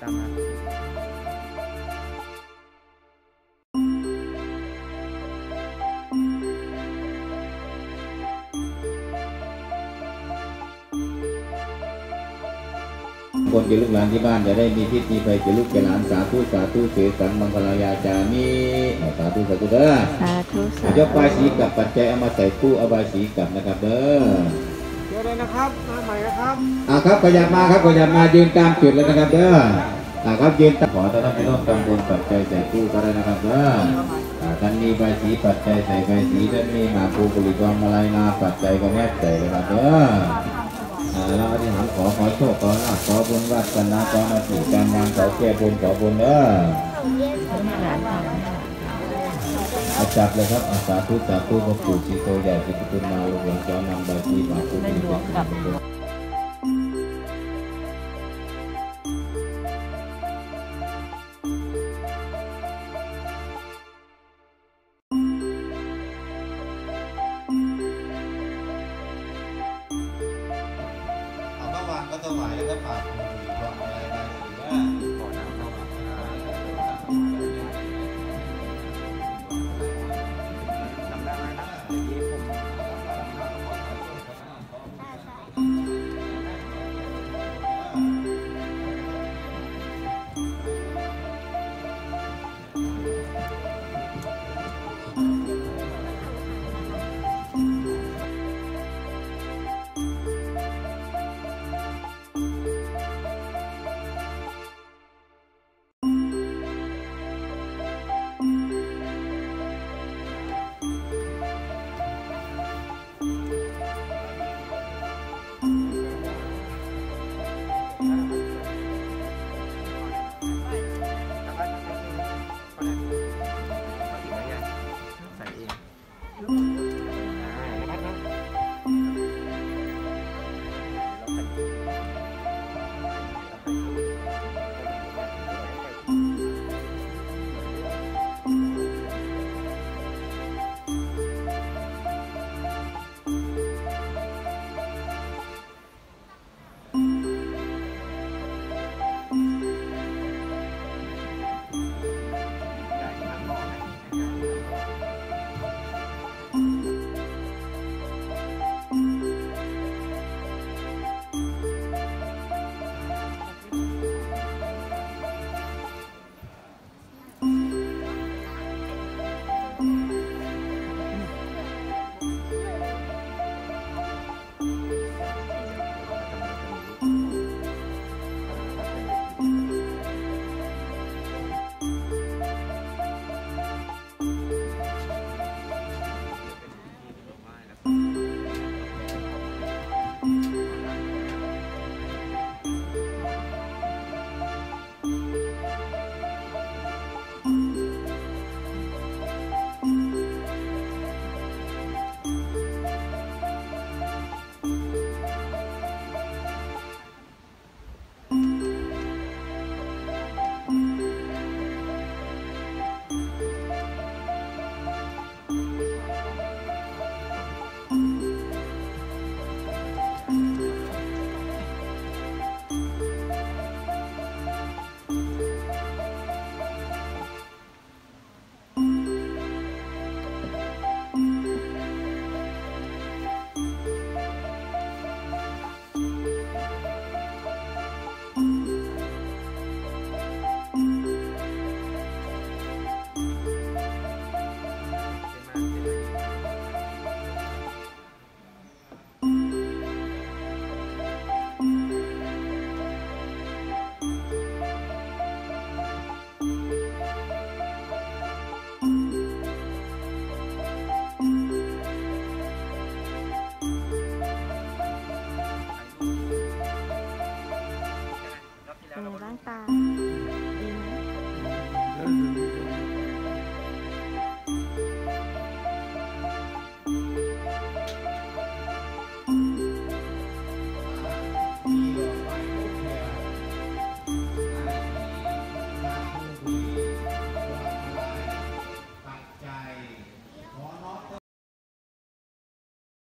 ตามมาคนเกี่ยวลูกหลานที่บ้านจะได้มีพิษมีภัยเกี่ยวลูกเกี่ยวหลานสาธุสาธุเสสังมังคลายาจามิสาธุสาธุเด้อสาธุสายกปลายสีกับปัจจัยเอามาใส่ตู้เอาใบายสีกับนะครับเด้อ เดี๋ยวเลยนะครับมาใหม่นะครับอ่าครับขยับมาครับขยับมายืนตามจุดเลยนะครับเด้ออ่าครับยืนขอต้อนรับไปร่วมทำบุญปัจจัยใส่ตู้ก็ได้นะครับเด้ออ่าท่านมีใบายสีปัจจัยใส่ใบายสีท่านมีหมากภูกุลิกองมาลายนาปัจจัยก็แนบใส่เลยครับเด้ออ่าเราอธิษฐานขอขอโชคขอลาภขอบุญวาสนาขอมาสู่การงานขอแก้บุญขอบุญเด้อ จับเลยครับอาสาธุสาธุพ่อปู่ชีโตใหญ่ที่คุณมาลูกหลานเจ้านำใบชีมาคุณในหลวงกับหลวงเอาเมื่อวานก็ถวายแล้วก็ฝาก เป็นร่างกาดีไหม